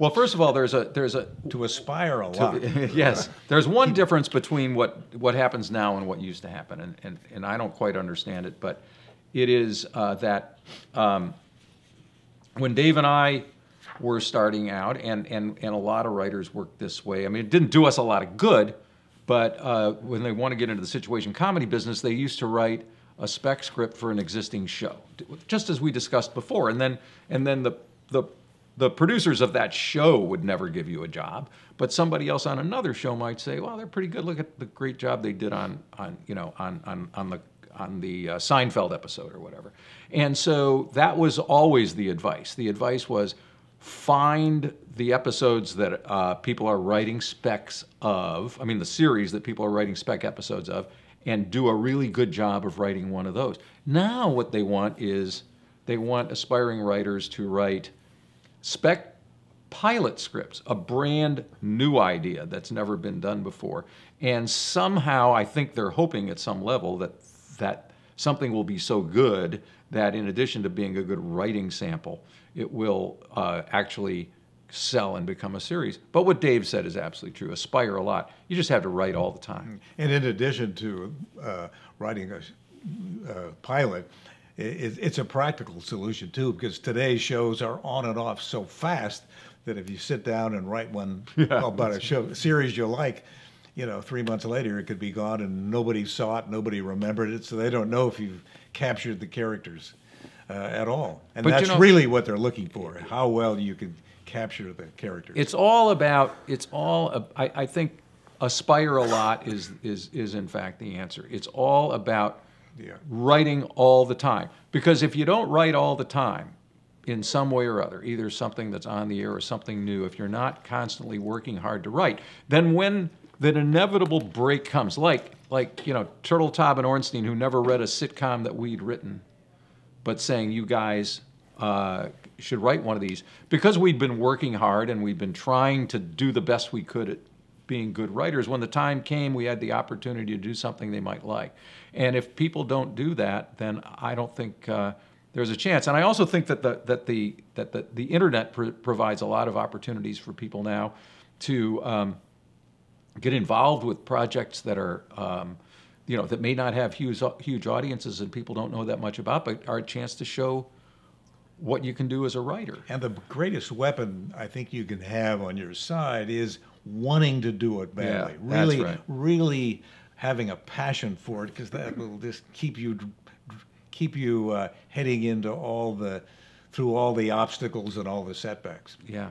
Well, first of all, there's a there's a to aspire a lot. yes, there's one difference between what what happens now and what used to happen, and and, and I don't quite understand it, but it is uh, that um, when Dave and I were starting out, and and and a lot of writers work this way. I mean, it didn't do us a lot of good, but uh, when they want to get into the situation comedy business, they used to write a spec script for an existing show, just as we discussed before, and then and then the the the producers of that show would never give you a job, but somebody else on another show might say, "Well, they're pretty good. Look at the great job they did on on you know on on on the on the uh, Seinfeld episode or whatever." And so that was always the advice. The advice was find the episodes that uh, people are writing specs of. I mean, the series that people are writing spec episodes of, and do a really good job of writing one of those. Now, what they want is they want aspiring writers to write spec pilot scripts, a brand new idea that's never been done before. And somehow, I think they're hoping at some level that that something will be so good that in addition to being a good writing sample, it will uh, actually sell and become a series. But what Dave said is absolutely true. Aspire a lot. You just have to write all the time. And in addition to uh, writing a uh, pilot, it, it's a practical solution too, because today's shows are on and off so fast that if you sit down and write one yeah. about a show series you like, you know, three months later it could be gone and nobody saw it, nobody remembered it, so they don't know if you've captured the characters uh, at all. And but that's you know, really what they're looking for: how well you can capture the characters. It's all about. It's all. I, I think aspire a lot is is is in fact the answer. It's all about yeah. writing all the time. Because if you don't write all the time, in some way or other, either something that's on the air or something new, if you're not constantly working hard to write, then when that inevitable break comes, like like you know Turteltaub and Orenstein, who never read a sitcom that we'd written, but saying you guys uh, should write one of these because we'd been working hard and we'd been trying to do the best we could at being good writers. When the time came, we had the opportunity to do something they might like. And if people don't do that, then I don't think uh, there's a chance. And I also think that the that the that the, the internet pr- provides a lot of opportunities for people now to um, get involved with projects that are. Um, you know that may not have huge huge audiences and people don't know that much about, but are a chance to show what you can do as a writer. And the greatest weapon I think you can have on your side is wanting to do it badly. Yeah, really, right. really having a passion for it because that will just keep you keep you uh, heading into all the through all the obstacles and all the setbacks. Yeah.